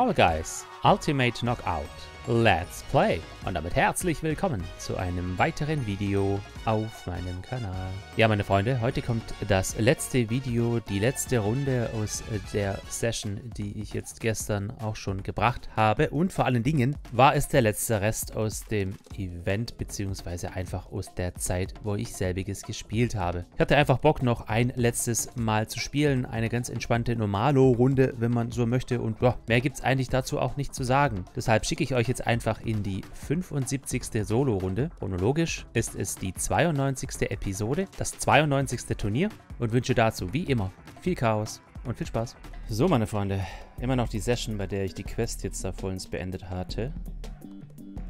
Fall Guys Ultimate Knockout. Let's Play! Und damit herzlich willkommen zu einem weiteren Video auf meinem Kanal. Ja, meine Freunde, heute kommt das letzte Video, die letzte Runde aus der Session, die ich jetzt gestern auch schon gebracht habe. Und vor allen Dingen war es der letzte Rest aus dem Event, beziehungsweise einfach aus der Zeit, wo ich selbiges gespielt habe. Ich hatte einfach Bock, noch ein letztes Mal zu spielen. Eine ganz entspannte Normalo-Runde, wenn man so möchte. Und ja, mehr gibt es eigentlich dazu auch nicht zu sagen. Deshalb schicke ich euch jetzt einfach in die 75. Solo-Runde. Chronologisch ist es die 92. Episode, das 92. Turnier und wünsche dazu wie immer viel Chaos und viel Spaß. So, meine Freunde, immer noch die Session, bei der ich die Quest jetzt da vollends beendet hatte.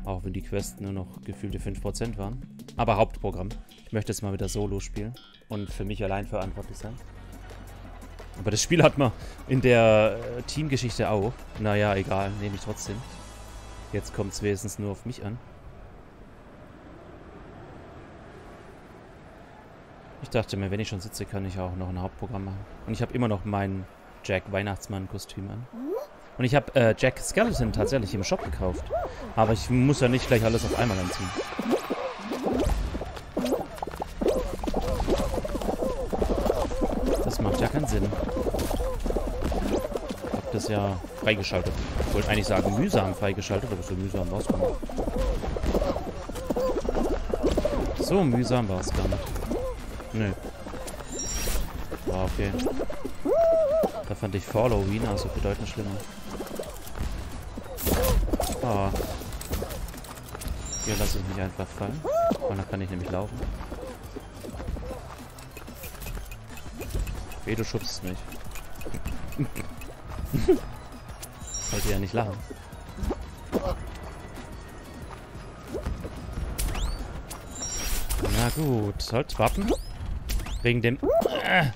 Auch wenn die Quest nur noch gefühlte 5% waren. Aber Hauptprogramm. Ich möchte jetzt mal wieder Solo spielen und für mich allein verantwortlich sein. Aber das Spiel hat man in der äh, Teamgeschichte auch. Naja, egal, nehme ich trotzdem. Jetzt kommt es wenigstens nur auf mich an. Ich dachte mir, wenn ich schon sitze, kann ich auch noch ein Hauptprogramm machen. Und ich habe immer noch mein Jack Weihnachtsmann-Kostüm an. Und ich habe äh, Jack Skeleton tatsächlich im Shop gekauft. Aber ich muss ja nicht gleich alles auf einmal anziehen. Das macht ja keinen Sinn. Das ja freigeschaltet. Ich wollte eigentlich sagen mühsam freigeschaltet, aber so mühsam war es gar nicht. So mühsam war es gar nicht. Nö. War okay. Da fand ich Halloween also bedeutend schlimmer. Ah. Hier lasse ich mich einfach fallen. Und dann kann ich nämlich laufen. Weh, du schubst mich. Wollte ja nicht lachen. Na gut, halt, warten. Wegen dem... Äh.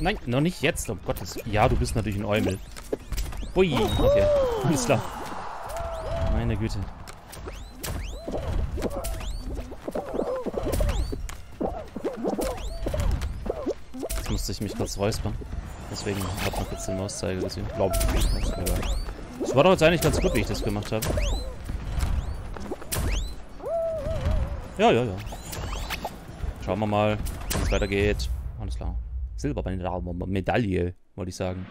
Nein, noch nicht jetzt, um Gottes... Ja, du bist natürlich ein Eumel. Ui, okay. Alles klar. Meine Güte. Jetzt musste ich mich kurz räuspern. Deswegen hat man kurz den Mauszeiger gesehen. Glaube ich. Das war doch jetzt eigentlich ganz gut, wie ich das gemacht habe. Ja, ja, ja. Schauen wir mal, wie es weitergeht. Alles klar. Silbermedaille, wollte ich sagen.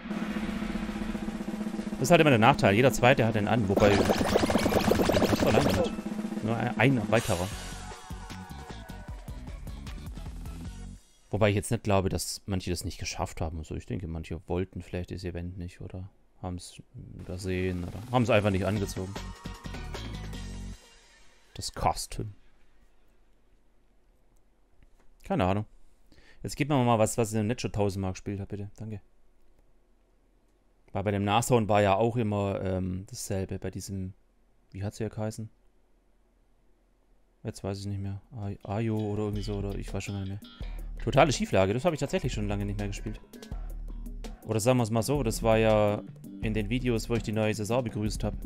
Das ist halt immer der Nachteil. Jeder Zweite hat den an, wobei... Das war nicht. Nur ein, ein weiterer. Wobei ich jetzt nicht glaube, dass manche das nicht geschafft haben. Also ich denke, manche wollten vielleicht das Event nicht oder haben es übersehen oder haben es einfach nicht angezogen. Das Kostüm. Keine Ahnung. Jetzt gib mir mal was, was ich nicht schon tausendmal gespielt habe, bitte. Danke. Weil bei dem Nashorn war ja auch immer ähm, dasselbe. Bei diesem, wie hat es ja geheißen? Jetzt weiß ich nicht mehr. Ayo oder irgendwie so, oder ich weiß schon nicht mehr. Totale Schieflage, das habe ich tatsächlich schon lange nicht mehr gespielt. Oder sagen wir es mal so, das war ja in den Videos, wo ich die neue Saison begrüßt habe.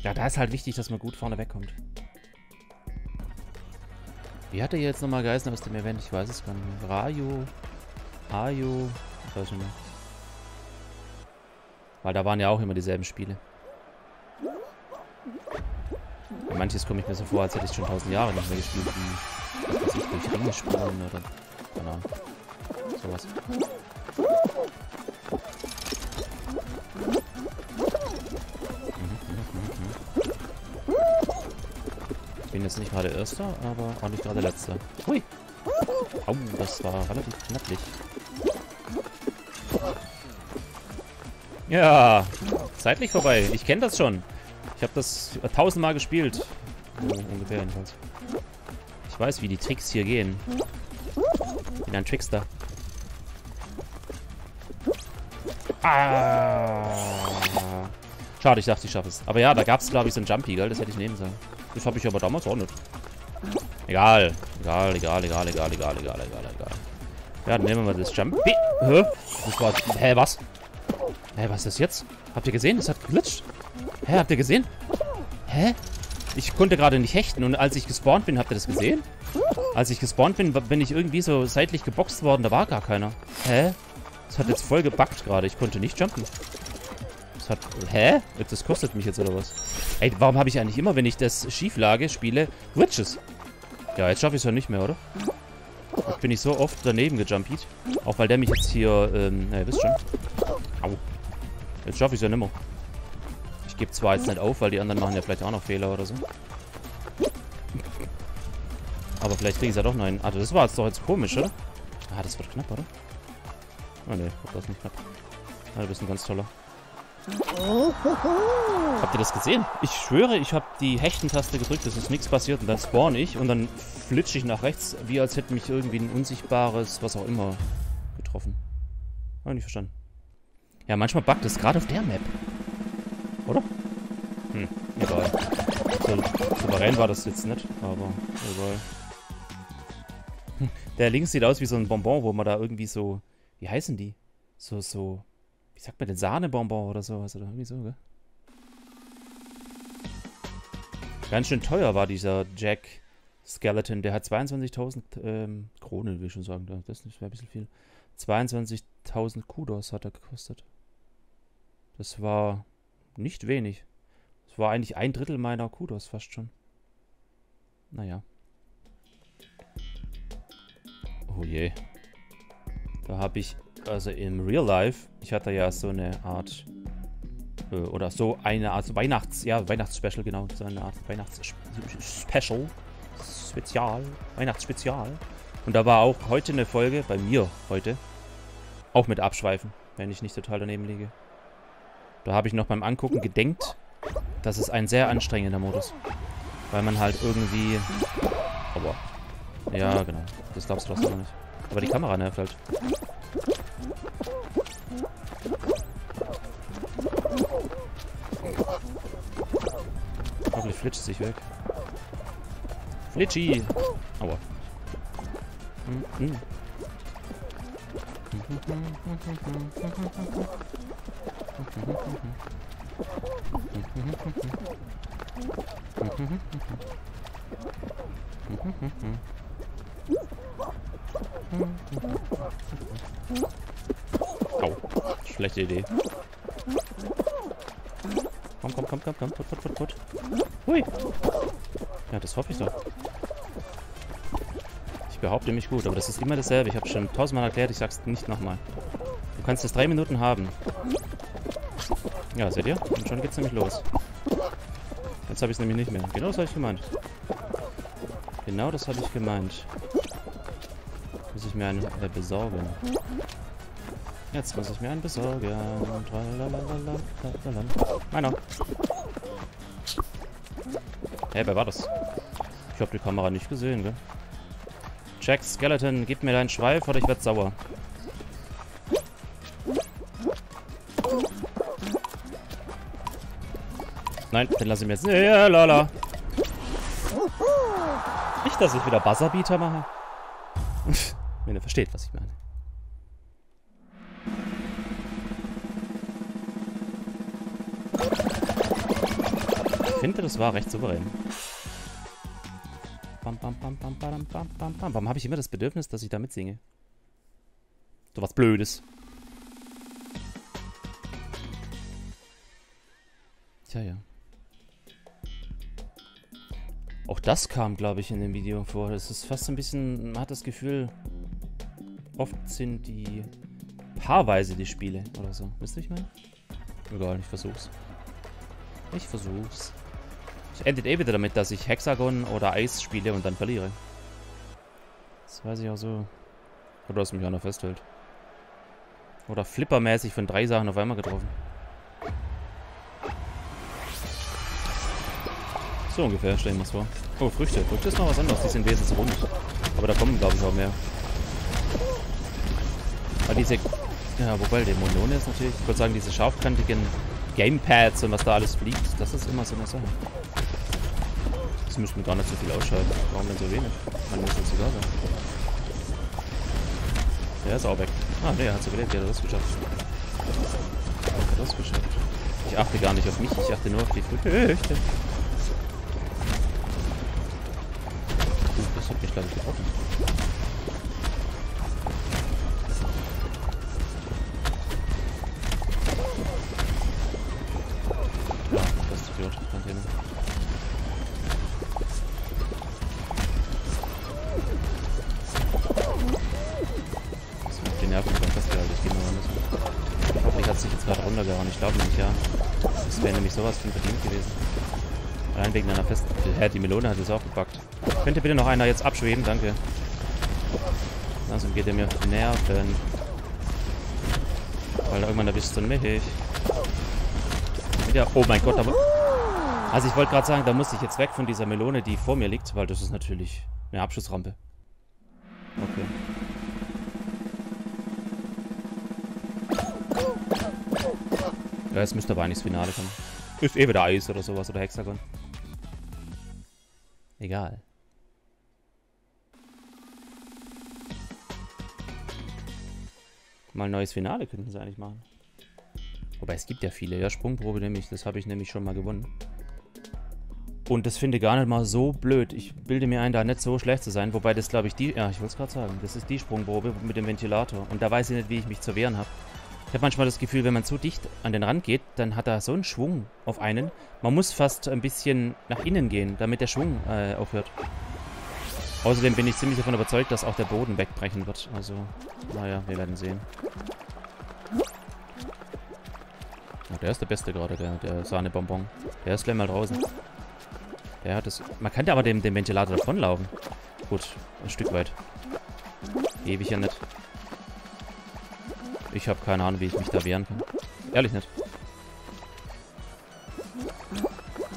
Ja, da ist halt wichtig, dass man gut vorne wegkommt. Wie hat er jetzt nochmal geheißen aus dem Event? Ich weiß es gar nicht mehr. Rayo, Ayo, ich weiß nicht mehr. Weil da waren ja auch immer dieselben Spiele. Manches komme ich mir so vor, als hätte ich schon tausend Jahre nicht mehr gespielt. Ich Ringe spielen oder... Keine Ahnung. Sowas. bin jetzt nicht gerade Erster, aber auch nicht gerade Letzter. Hui! Au, das war relativ knapplich. Ja, zeitlich vorbei. Ich kenne das schon. Ich habe das tausendmal gespielt. Ungefähr jedenfalls. Ich weiß, wie die Tricks hier gehen. Bin ein Trickster. Ah. Schade, ich dachte, ich schaffe es. Aber ja, da gab es, glaube ich, so ein Jumpy, gell? Das hätte ich nehmen sollen. Das habe ich aber damals auch nicht. Egal. Egal, egal, egal, egal, egal, egal, egal, egal. Ja, dann nehmen wir mal das Jumpy. Hä? Das war... Hä, was? Hä, was ist das jetzt? Habt ihr gesehen? Das hat geglitscht. Hä, habt ihr gesehen? Hä? Ich konnte gerade nicht hechten und als ich gespawnt bin, habt ihr das gesehen? Als ich gespawnt bin, bin ich irgendwie so seitlich geboxt worden. Da war gar keiner. Hä? Das hat jetzt voll gebackt gerade. Ich konnte nicht jumpen. Das hat... Hä? Das kostet mich jetzt oder was? Ey, warum habe ich eigentlich immer, wenn ich das Schieflage spiele, Glitches? Ja, jetzt schaffe ich es ja nicht mehr, oder? Jetzt bin ich so oft daneben gejumpied. Auch weil der mich jetzt hier, ähm, na, ihr wisst schon. Au. Jetzt schaffe ich es ja nimmer. Ich gebe zwar jetzt nicht auf, weil die anderen machen ja vielleicht auch noch Fehler oder so. Aber vielleicht kriege ich ja doch noch hin. Ah, das war jetzt doch jetzt komisch, oder? Ah, das wird knapp, oder? Ah, ne, das ist nicht knapp. Ah, du bist ein ganz toller. Habt ihr das gesehen? Ich schwöre, ich habe die Hechtentaste gedrückt, es ist nichts passiert und dann spawn ich und dann flitsche ich nach rechts, wie als hätte mich irgendwie ein unsichtbares, was auch immer, getroffen. Hab nicht verstanden. Ja, manchmal buggt es, gerade auf der Map. Oder? Hm, egal. So souverän war das jetzt nicht, aber egal. Hm, der links sieht aus wie so ein Bonbon, wo man da irgendwie so... Wie heißen die? So, so wie sagt man denn, Sahnebonbon oder sowas oder irgendwie so, gell? Ganz schön teuer war dieser Jack Skeleton. Der hat 22.000 ähm, Kronen, will ich schon sagen. Das wäre ein bisschen viel. 22.000 Kudos hat er gekostet. Das war nicht wenig. Das war eigentlich ein Drittel meiner Kudos fast schon. Naja. Oh je. Da habe ich also im Real Life, ich hatte ja so eine Art, äh, oder so eine Art Weihnachts-, ja, Weihnachtsspecial, genau, so eine Art Weihnachtsspecial, Spezial, Weihnachtsspezial. Und da war auch heute eine Folge, bei mir heute, auch mit Abschweifen, wenn ich nicht total daneben liege. Da habe ich noch beim Angucken gedenkt, das ist ein sehr anstrengender Modus. Weil man halt irgendwie... Aber... Ja, genau. Das glaubst du doch noch nicht. Aber die Kamera nervt halt. Hoffentlich flitscht sich weg. Flitschi! Aua. Hm, hm. Au. Schlechte Idee. Komm, komm, komm, komm, komm. Put, put, put, put. Hui. Ja, das hoffe ich doch. Ich behaupte mich gut, aber das ist immer dasselbe. Ich habe schon tausendmal erklärt, ich sag's nicht nochmal. Du kannst es drei Minuten haben. Ja, seht ihr? Und schon geht's nämlich los. Jetzt habe ich es nämlich nicht mehr. Genau das habe ich gemeint. Genau das habe ich gemeint. Muss ich mir einen äh, besorgen. Jetzt muss ich mir einen besorgen. Meiner. Hey, wer war das? Ich habe die Kamera nicht gesehen, gell? Jack Skeleton, gib mir deinen Schweif oder ich werde sauer. Nein, den lasse ich mir jetzt. Ja, lala. Nicht, dass ich wieder Buzzerbeater mache. Wenn ihr versteht, was ich meine. Ich finde, das war recht souverän. Bam, bam, bam, bam, bam, bam, bam, bam. Warum habe ich immer das Bedürfnis, dass ich damit singe? So was Blödes. Tja, ja. Auch das kam, glaube ich, in dem Video vor. Das ist fast ein bisschen, man hat das Gefühl, oft sind die paarweise die Spiele oder so. Wisst ihr, ich meine? Egal, ich versuch's. Ich versuch's. Ich endet eh wieder damit, dass ich Hexagon oder Eis spiele und dann verliere. Das weiß ich auch so. Oder dass mich einer festhält. Oder flippermäßig von drei Sachen auf einmal getroffen. So ungefähr, stellen wir es vor. Oh, Früchte. Früchte ist noch was anderes. Die sind wesensrund. Aber da kommen, glaube ich, auch mehr. Aber diese... Ja, wobei, die Monone ist natürlich... Ich würde sagen, diese scharfkantigen Gamepads und was da alles fliegt, das ist immer so eine Sache. Das müssen wir gar nicht so viel ausschalten. Warum denn so wenig? Man muss jetzt sogar sein. Der ist auch weg. Ah, ne, er hat so gelebt. Der hat das geschafft. Der hat das geschafft. Ich achte gar nicht auf mich, ich achte nur auf die Früchte. eigentlich getroffen. Ja, das ist gut, kein Das macht die Nerven beim Festgehalten, ich gehe mal anders. Hoffentlich gerade runtergehauen, ich glaube nicht, ja. Das wäre nämlich sowas von verdient gewesen. Allein wegen einer festen... Hä, die Melone hat es auch gepackt. Könnte bitte noch einer jetzt abschweben? Danke. Langsam geht er mir auf Nerven. Weil irgendwann erwischt du mich. Ja, oh mein Gott, aber... Also ich wollte gerade sagen, da muss ich jetzt weg von dieser Melone, die vor mir liegt, weil das ist natürlich eine Abschussrampe. Okay. Ja, jetzt müsste aber eigentlich das Finale kommen. Ist eh wieder Eis oder sowas oder Hexagon. Egal. Mal ein neues Finale könnten sie eigentlich machen. Wobei es gibt ja viele. Ja, Sprungprobe nämlich. Das habe ich nämlich schon mal gewonnen. Und das finde ich gar nicht mal so blöd. Ich bilde mir ein, da nicht so schlecht zu sein. Wobei das, glaube ich, die... Ja, ich wollte es gerade sagen. Das ist die Sprungprobe mit dem Ventilator. Und da weiß ich nicht, wie ich mich zu wehren habe. Ich habe manchmal das Gefühl, wenn man zu dicht an den Rand geht, dann hat er so einen Schwung auf einen. Man muss fast ein bisschen nach innen gehen, damit der Schwung äh, aufhört. Außerdem bin ich ziemlich davon überzeugt, dass auch der Boden wegbrechen wird. Also, naja, wir werden sehen. Oh, der ist der Beste gerade, der, der Sahnebonbon. Der ist gleich mal draußen. Der hat es... Man kann ja aber dem, dem Ventilator davonlaufen. Gut, ein Stück weit. Ewig ja nicht. Ich habe keine Ahnung, wie ich mich da wehren kann. Ehrlich nicht.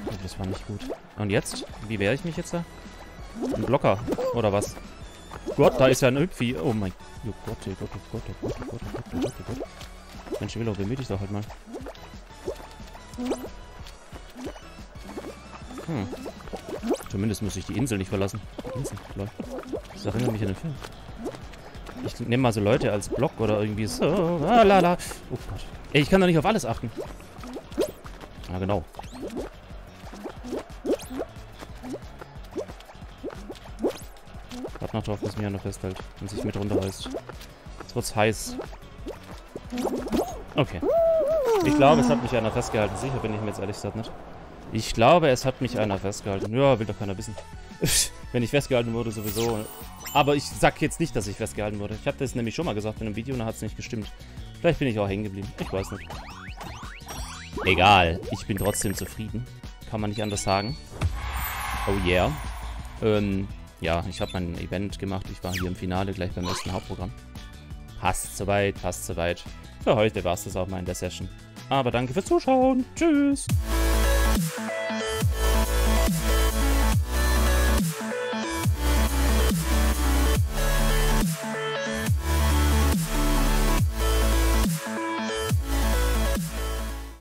Oh, das war nicht gut. Und jetzt? Wie wehre ich mich jetzt da? Ein Blocker, oder was? Gott, da ist ja ein Hüpfi. Oh mein oh Gott, oh Gott, oh Gott, oh Gott, oh Gott, oh Gott, oh Gott, oh Gott. Mensch, Willow, bemühe dich doch halt mal. Hm. Zumindest muss ich die Insel nicht verlassen. Insel, lol. Das erinnert mich an den Film. Ich nehme mal so Leute als Block oder irgendwie so. Ah, la, la. Oh Gott. Ey, ich kann doch nicht auf alles achten. Ja, genau. Warte noch drauf, dass mich einer festhält und sich mit runterreißt. Jetzt wird's heiß. Okay. Ich glaube, es hat mich einer festgehalten. Sicher bin ich mir jetzt ehrlich gesagt nicht. Ich glaube, es hat mich einer festgehalten. Ja, will doch keiner wissen. Wenn ich festgehalten wurde, sowieso. Aber ich sag jetzt nicht, dass ich festgehalten wurde. Ich habe das nämlich schon mal gesagt in einem Video und da hat es nicht gestimmt. Vielleicht bin ich auch hängen geblieben. Ich weiß nicht. Egal. Ich bin trotzdem zufrieden. Kann man nicht anders sagen. Oh yeah. Ähm, ja, ich habe mein Event gemacht. Ich war hier im Finale, gleich beim ersten Hauptprogramm. Passt soweit, passt soweit. Für heute war es das auch mal in der Session. Aber danke fürs Zuschauen. Tschüss.